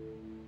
you